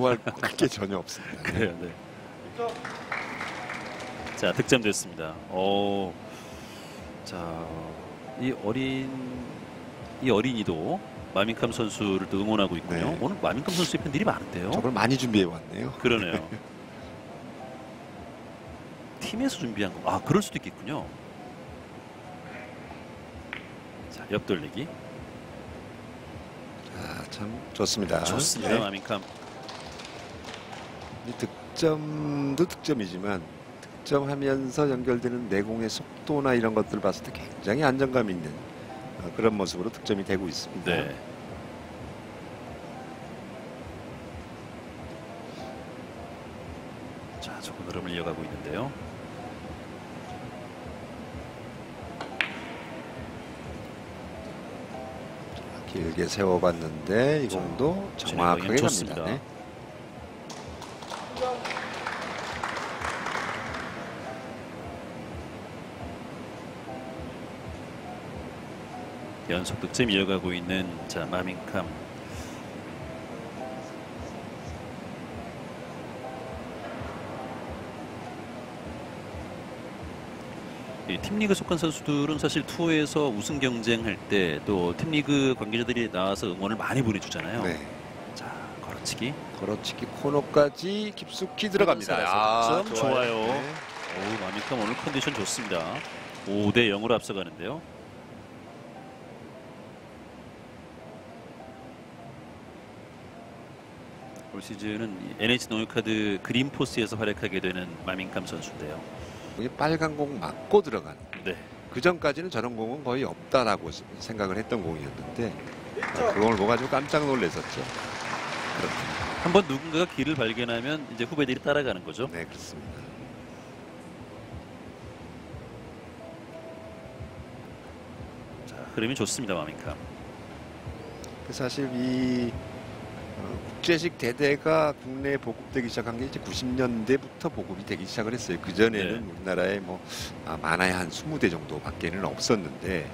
고통할 게 전혀 없습니다. 그래요. 네. 자 득점 됐습니다. 오, 자 이 어린 이 어린이도 마민캄 선수를 또 응원하고 있군요. 네. 오늘 마민캄 선수의 팬들이 많은데요. 저걸 많이 준비해 왔네요. 그러네요. 팀에서 준비한 거. 아 그럴 수도 있겠군요. 자 옆돌리기 아, 참 좋습니다. 좋습니다. 네. 마민캄. 이 득점도 득점이지만 득점하면서 연결되는 내공의 속도나 이런 것들 봤을 때 굉장히 안정감 있는 어, 그런 모습으로 득점이 되고 있습니다. 네. 자, 좋은 흐름을 이어가고 있는데요. 길게 세워봤는데 이 공도 정확하게 갑니다. 네. 연속 득점 이어가고 있는 자 마민캄. 이 팀리그 속한 선수들은 사실 투어에서 우승 경쟁할 때 또 팀리그 관계자들이 나와서 응원을 많이 보내주잖아요. 네. 자 걸어치기. 걸어치기 코너까지 깊숙이 들어갑니다. 아, 점 좋아요. 네. 오 마민캄 오늘 컨디션 좋습니다. 5대 0으로 앞서가는데요. 올 시즌은 이 NH 농협카드 그린포스에서 활약하게 되는 마민캄 선수인데요. 이게 빨간 공 맞고 들어가는. 네. 그 전까지는 저런 공은 거의 없다라고 생각을 했던 공이었는데 아, 그 공을 보가지고 깜짝 놀랐었죠. 한번 누군가가 길을 발견하면 이제 후배들이 따라가는 거죠. 네 그렇습니다. 자, 흐름이 좋습니다, 마민캄. 그 사실 이 어, 국제식 대대가 국내에 보급되기 시작한 게 이제 90년대부터 보급이 되기 시작을 했어요. 그 전에는 네. 우리나라에 뭐 아, 많아야 한 20대 정도밖에는 없었는데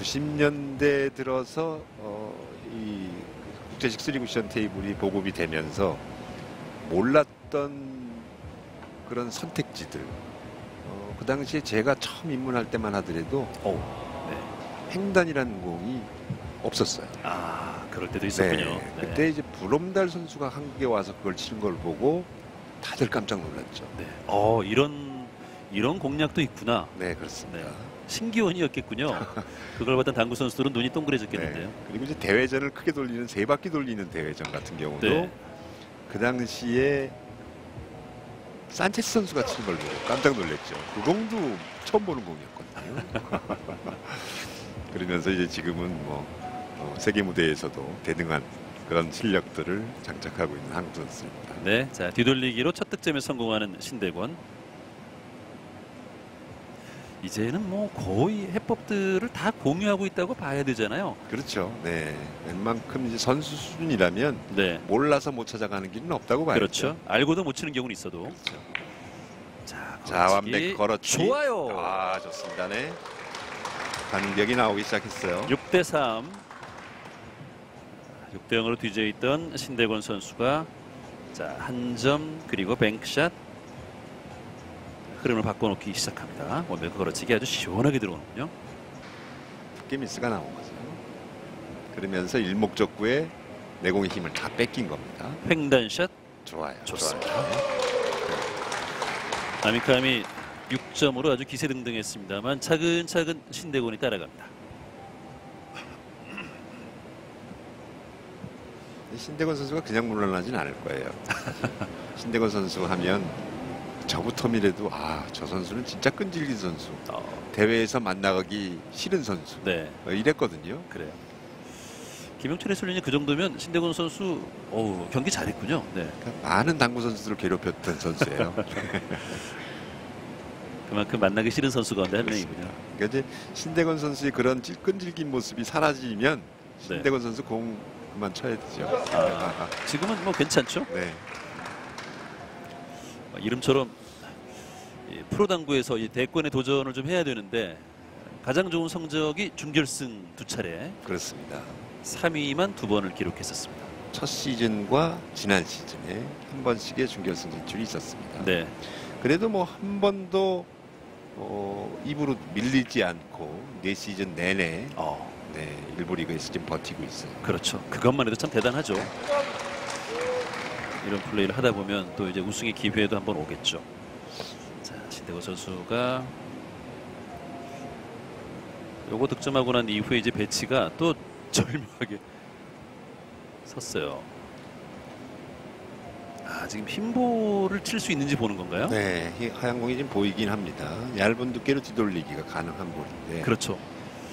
90년대 들어서 어, 이 국제식 3쿠션 테이블이 보급이 되면서 몰랐던 그런 선택지들 어, 그 당시에 제가 처음 입문할 때만 하더라도 오, 네. 횡단이라는 공이 없었어요. 아, 그럴 때도 있었군요. 네, 네. 그때 이제 브롬달 선수가 한국에 와서 그걸 치는 걸 보고 다들 깜짝 놀랐죠. 네. 어, 이런 이런 공략도 있구나. 네, 그렇습니다. 네. 신기원이었겠군요. 그걸 봤던 당구 선수들은 눈이 동그래졌겠는데요. 네. 그리고 이제 대회전을 크게 돌리는 세 바퀴 돌리는 대회전 같은 경우도 네. 그 당시에 산체스 선수가 치는 걸 보고 깜짝 놀랐죠. 그 공도 처음 보는 공이었거든요. 그러면서 이제 지금은 뭐 어, 세계 무대에서도 대등한 그런 실력들을 장착하고 있는 한국 선수입니다. 네, 자 뒤돌리기로 첫 득점에 성공하는 신대권. 이제는 뭐 거의 해법들을 다 공유하고 있다고 봐야 되잖아요. 그렇죠. 네. 웬만큼 이제 선수 수준이라면 네, 몰라서 못 찾아가는 길은 없다고 봐야죠. 그렇죠. 알고도 못 치는 경우는 있어도. 그렇죠. 자, 자. 완벽 걸어치. 좋아요. 아, 좋습니다. 네. 간격이 나오기 시작했어요. 6대 3. 6대 0으로 뒤져 있던 신대권 선수가 자, 한 점 그리고 뱅크샷 흐름을 바꿔놓기 시작합니다. 원백 걸어치기 아주 시원하게 들어오는군요. 두께 미스가 나온 거죠. 그러면서 일목적구에 내공의 힘을 다 뺏긴 겁니다. 횡단샷 좋아요. 좋습니다. 아미캄이 6점으로 아주 기세등등했습니다만 차근차근 신대곤이 따라갑니다. 신대건 선수가 그냥 물러나진 않을 거예요. 신대건 선수 하면 저부터미라도 아, 저 선수는 진짜 끈질긴 선수. 어, 대회에서 만나기 싫은 선수. 네, 어, 이랬거든요. 그래요. 김영철 해설위원이 그 정도면 신대곤 선수 어우, 경기 잘했군요. 네, 그러니까 많은 당구 선수들을 괴롭혔던 선수예요. 그만큼 만나기 싫은 선수 가운데 한 명이군요. 그러니까 이제 신대건 선수의 그런 질- 끈질긴 모습이 사라지면 신대건 선수 공 그만 쳐야 되죠. 아, 지금은 뭐 괜찮죠? 네. 어, 이름처럼 이 프로 당구에서 이 대권에 도전을 좀 해야 되는데 가장 좋은 성적이 준결승 두 차례, 그렇습니다. 3위만 두 번을 기록했었습니다. 첫 시즌과 지난 시즌에 한 번씩의 준결승 진출이 있었습니다. 네. 그래도 뭐 한 번도 어, 입으로 밀리지 않고 네 시즌 내내 어, 네, 일부 리그에서 지금 버티고 있어요. 그렇죠. 그것만 해도 참 대단하죠. 이런 플레이를 하다 보면 또 이제 우승의 기회도 한번 오겠죠. 자, 신대거 선수가 요거 득점하고 난 이후에 이제 배치가 또 절묘하게 섰어요. 아, 지금 흰볼을 칠 수 있는지 보는 건가요? 네, 이 하얀 공이 지금 보이긴 합니다. 얇은 두께로 뒤돌리기가 가능한 볼인데 그렇죠.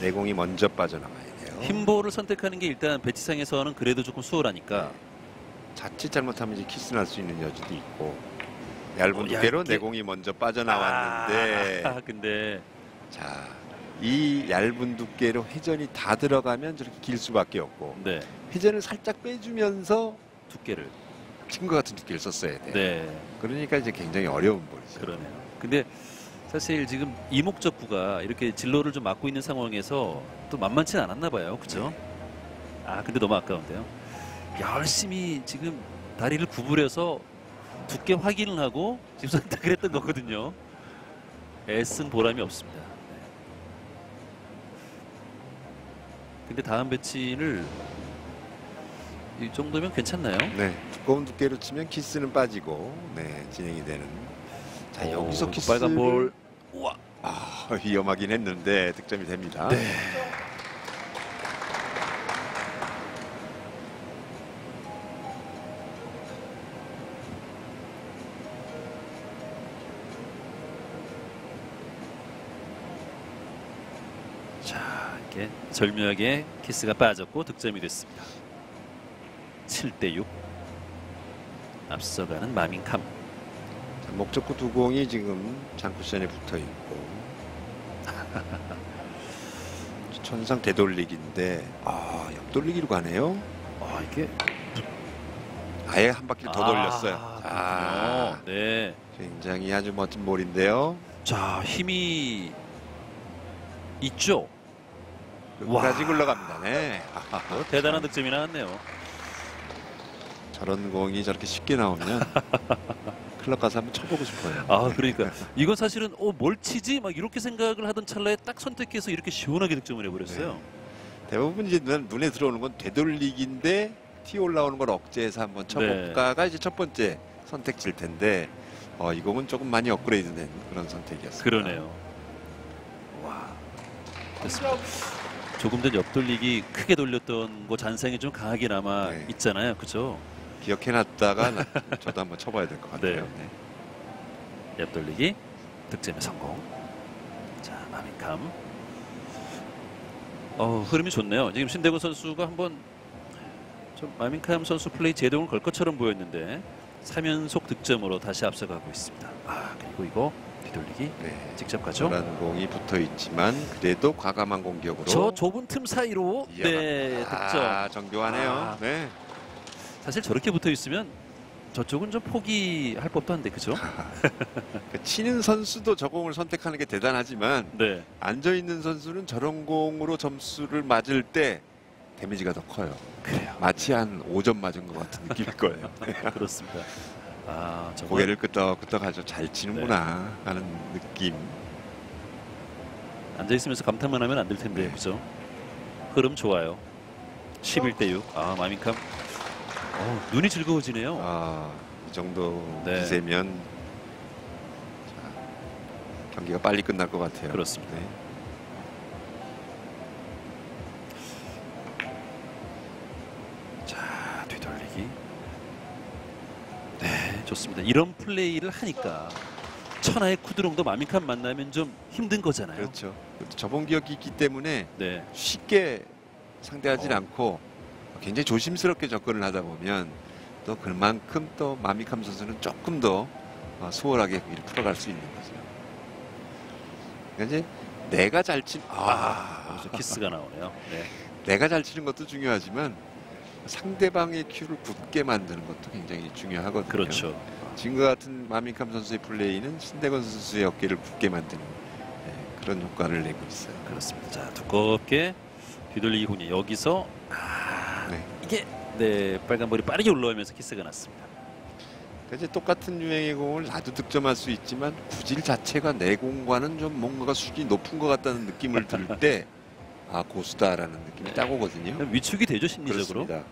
내공이 먼저 빠져나가야 돼요. 흰볼을 선택하는 게 일단 배치상에서는 그래도 조금 수월하니까 자칫 잘못하면 이제 키스 날 수 있는 여지도 있고 얇은 어, 두께로 얇게. 내공이 먼저 빠져나왔는데 아, 근데 자, 이 얇은 두께로 회전이 다 들어가면 저렇게 길 수밖에 없고 네 회전을 살짝 빼주면서 두께를 친구 같은 두께를 썼어야 돼요. 네 그러니까 이제 굉장히 어려운 볼이죠. 그러네요. 근데 사실 지금 이목적구가 이렇게 진로를 좀 막고 있는 상황에서 또 만만치 않았나 봐요. 그죠? 아 근데 너무 아까운데요. 열심히 지금 다리를 구부려서 두께 확인을 하고 지금 선택을 했던 거거든요. 애쓴 보람이 없습니다. 네. 근데 다음 배치를 이 정도면 괜찮나요? 네, 두꺼운 두께로 치면 키스는 빠지고 네 진행이 되는. 자 오, 여기서 또 키스 빨간 볼. 우와. 아 위험하긴 했는데 득점이 됩니다. 네. 자, 이렇게 절묘하게 키스가 빠졌고 득점이 됐습니다. 7대 6. 앞서가는 마민캄. 자, 목적구 두 공이 지금 장쿠션에 붙어 있고 천상 되돌리기인데 아 옆돌리기로 가네요. 아, 이게 아예 한 바퀴 더 돌렸어요. 아, 아, 그렇군요. 네. 굉장히 아주 멋진 볼인데요. 자, 힘이 있죠. 끝까지 와. 굴러갑니다. 네. 아하, 대단한 득점이 나왔네요. 저런 공이 저렇게 쉽게 나오면 클럽 가서 한번 쳐보고 싶어요. 아, 그러니까 이건 사실은 어, 뭘 치지? 막 이렇게 생각을 하던 찰나에 딱 선택해서 이렇게 시원하게 득점을 해버렸어요. 대부분 이제 눈- 눈에 들어오는 건 되돌리기인데 티 올라오는 걸 억제해서 한번 네. 쳐볼까가 이제 첫 번째 선택지일 텐데 어, 이 공은 조금 많이 업그레이드된 그런 선택이었어요. 그러네요. 와, 됐습니다. 조금 전 옆돌리기 크게 돌렸던 거 잔상이 좀 강하게 남아 네. 있잖아요, 그죠? 기억해놨다가 나- 저도 한번 쳐봐야 될 것 같아요. 네. 네. 옆 돌리기 득점에 성공. 자, 마민캄. 어, 흐름이 좋네요. 지금 신대구 선수가 한번 좀 마민캄 선수 플레이 제동을 걸 것처럼 보였는데 3연속 득점으로 다시 앞서가고 있습니다. 아, 그리고 이거 뒤돌리기 네. 직접 가죠. 노란 공이 붙어 있지만 그래도 과감한 공격으로 저 좁은 틈 사이로 이어갑니다. 네, 득점. 아, 정교하네요. 아. 네. 사실 저렇게 붙어 있으면 저쪽은 좀 포기할 법도 한데 그죠? 그 치는 선수도 저 공을 선택하는 게 대단하지만 네. 앉아 있는 선수는 저런 공으로 점수를 맞을 때 데미지가 더 커요. 그래요. 마치 한 5점 맞은 것 같은 느낌일 거예요. 그렇습니다. 아, 정말 고개를 끄덕끄덕 하죠. 잘 치는구나 하는 느낌. 앉아 있으면서 감탄만 하면 안 될 텐데 네. 그죠? 흐름 좋아요. 11대 6. 아, 마민캄. 어, 눈이 즐거워지네요. 아, 이 정도 네. 기세면 자, 경기가 빨리 끝날 것 같아요. 그렇습니다. 네. 자, 뒤돌리기. 네, 좋습니다. 이런 플레이를 하니까 천하의 쿠드롱도 마민캄 만나면 좀 힘든 거잖아요. 그렇죠. 저번 기억이 있기 때문에 네. 쉽게 상대하진 어. 않고 굉장히 조심스럽게 접근을 하다 보면 또 그만큼 또 마미캄 선수는 조금 더 어, 수월하게 경기를 풀어갈 수 있는 거죠. 그러니까 이제 내가 잘 친, 아, 아, 여기서 키스가 나오네요. 네. 내가 잘 치는 것도 중요하지만 상대방의 큐를 굳게 만드는 것도 굉장히 중요하거든요. 그렇죠. 지금과 같은 마미캄 선수의 플레이는 신대건 선수의 어깨를 굳게 만드는 네, 그런 효과를 내고 있어요. 그렇습니다. 자, 두껍게 뒤돌리기 공략 여기서 아, 네. 이게 네, 빨간 볼이 빠르게 올라오면서 키스가 났습니다. 이제 똑같은 유행의 공을 나도 득점할 수 있지만 구질 자체가 내 공과는 좀 뭔가가 수준이 높은 것 같다는 느낌을 들 때 아 고수다라는 느낌이 딱 오거든요. 위축이 되죠 심리적으로. 그렇습니다.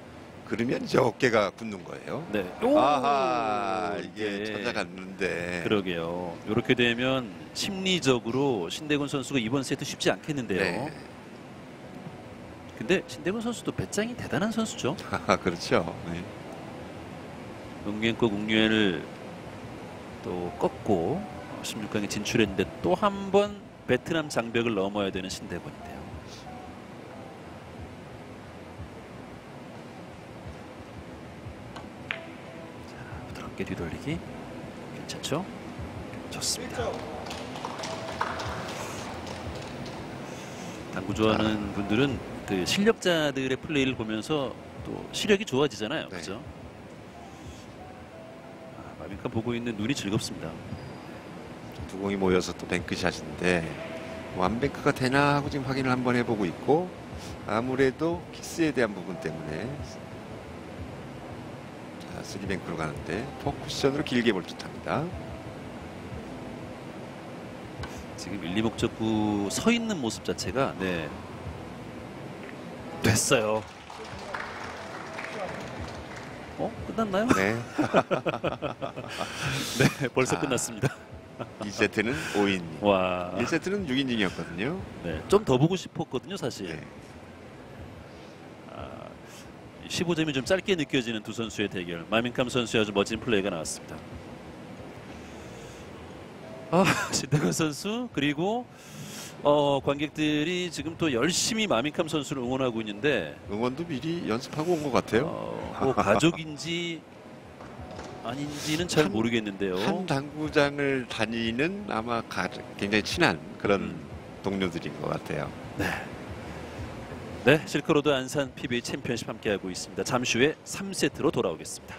그러면 이제 어깨가 굳는 거예요. 네. 아하 이게 네. 찾아갔는데 그러게요. 이렇게 되면 심리적으로 신대근 선수가 이번 세트 쉽지 않겠는데요. 네. 근데 신대근 선수도 배짱이 대단한 선수죠. 아, 그렇죠. 네. 응겐코 국류회를 또 꺾고 16강에 진출했는데 또 한 번 베트남 장벽을 넘어야 되는 신대근인데요. 자, 부드럽게 뒤돌리기 괜찮죠? 좋습니다. 당구 좋아하는 분들은 그 실력자들의 플레이를 보면서 또 시력이 좋아지잖아요. 네. 그죠? 아, 마빈카 보고 있는 눈이 즐겁습니다. 두 공이 모여서 또 뱅크샷인데 완뱅크가 되나 하고 지금 확인을 한번 해보고 있고 아무래도 키스에 대한 부분 때문에 자, 쓰리뱅크로 가는데 포쿠션으로 길게 볼 듯합니다. 지금 1, 2목적구 서 있는 모습 자체가 네 됐어요. 어 끝났나요? 네. 네 벌써 아. 끝났습니다. 2세트는 5인. 와, 1세트는 6인닝이었거든요. 네, 좀 더 보고 싶었거든요 사실. 네. 아, 15점이 좀 짧게 느껴지는 두 선수의 대결. 마민캄 선수의 아주 멋진 플레이가 나왔습니다. 아, 신대건 선수 그리고 어, 관객들이 지금 또 열심히 마민캄 선수를 응원하고 있는데 응원도 미리 연습하고 온 것 같아요. 어, 뭐 가족인지 아닌지는 잘 한- 모르겠는데요. 한 당구장을 다니는 아마 가, 굉장히 친한 그런 음. 동료들인 것 같아요. 네, 실크로드 안산 PBA 챔피언십 함께하고 있습니다. 잠시 후에 3세트로 돌아오겠습니다.